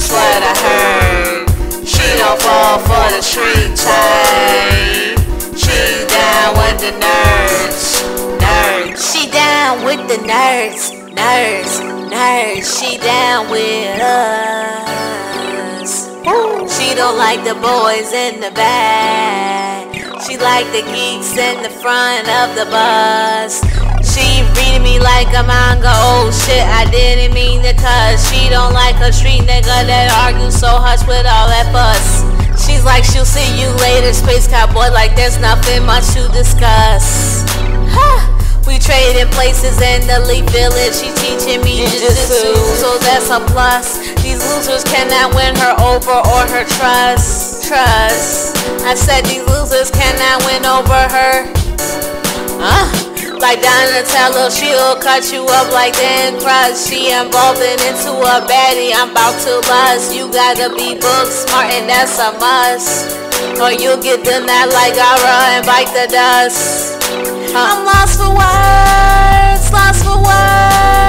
That's what I heard. She don't fall for the street type. She down with the nerds, nerds. She down with the nerds, nerds, nerds. She down with us. She don't like the boys in the back. She like the geeks in the front of the bus. She reading me like a manga. Oh shit, I didn't mean to cuss. She don't like a street nigga that argue so hush with all that fuss. She's like, she'll see you later, space cowboy. Like there's nothing much to discuss. Huh. We trading places in the Leaf Village. She teaching me jujitsu, so that's a plus. These losers cannot win her over or her trust. Trust. I said these losers cannot win over her. Uh, like Donatello, she'll cut you up like Dan Crust. She evolving into a baddie, I'm about to bust. You gotta be book smart and that's a must. Or you'll get denied like Ara and bite the dust. I'm lost for words, lost for words.